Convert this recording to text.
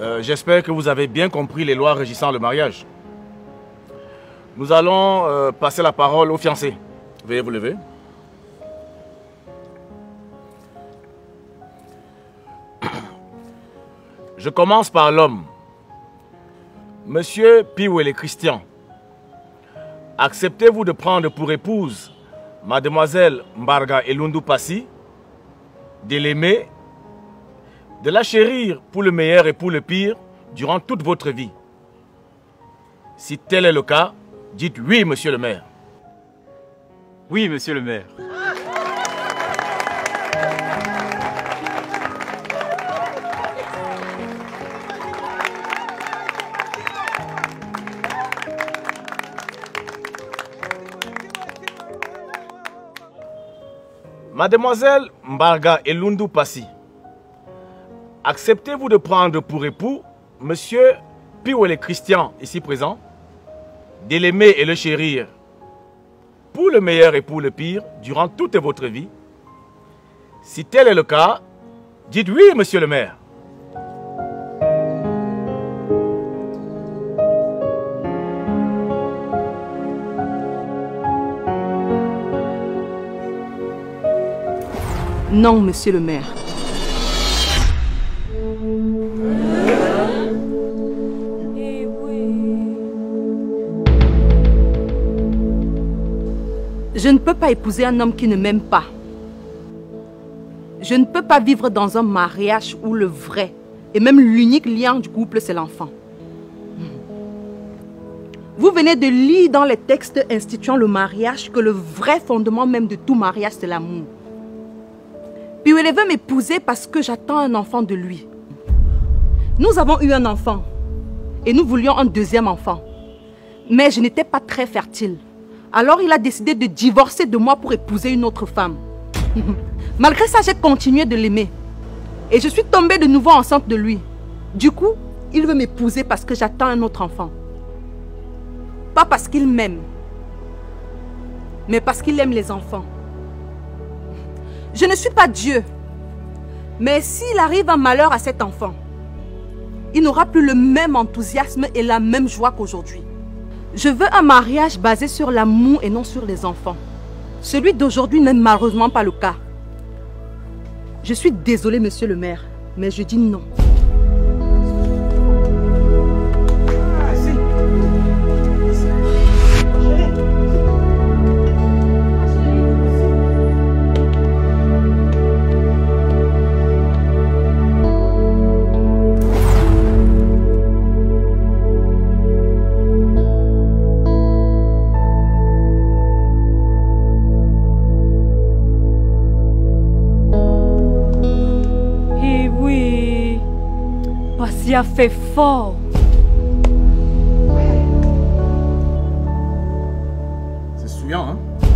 Euh, J'espère que vous avez bien compris les lois régissant le mariage. Nous allons euh, passer la parole aux fiancés. Veuillez vous lever. Je commence par l'homme. Monsieur Piwele Christian, acceptez-vous de prendre pour épouse Mademoiselle Mbarga Elundu Passi, de l'aimer, de la chérir pour le meilleur et pour le pire durant toute votre vie Si tel est le cas, dites oui, monsieur le maire. Oui, monsieur le maire. Mademoiselle Mbarga Elundu Passi, acceptez-vous de prendre pour époux Monsieur Piwele Christian, ici présent, de l'aimer et le chérir pour le meilleur et pour le pire durant toute votre vie? Si tel est le cas, dites oui, monsieur le maire. Non, monsieur le maire. Je ne peux pas épouser un homme qui ne m'aime pas. Je ne peux pas vivre dans un mariage où le vrai et même l'unique lien du couple, c'est l'enfant. Vous venez de lire dans les textes instituant le mariage que le vrai fondement même de tout mariage, c'est l'amour. Puis il veut m'épouser parce que j'attends un enfant de lui. Nous avons eu un enfant et nous voulions un deuxième enfant. Mais je n'étais pas très fertile. Alors il a décidé de divorcer de moi pour épouser une autre femme. Malgré ça, j'ai continué de l'aimer. Et je suis tombée de nouveau enceinte de lui. Du coup, il veut m'épouser parce que j'attends un autre enfant. Pas parce qu'il m'aime, mais parce qu'il aime les enfants. Je ne suis pas Dieu. Mais s'il arrive un malheur à cet enfant, il n'aura plus le même enthousiasme et la même joie qu'aujourd'hui. Je veux un mariage basé sur l'amour et non sur les enfants. Celui d'aujourd'hui n'est malheureusement pas le cas. Je suis désolée, monsieur le maire, mais je dis non. Passy a fait fort. C'est souillant, hein